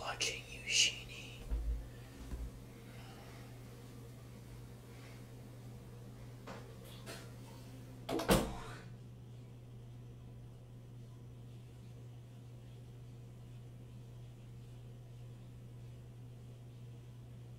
watching you, Sheen.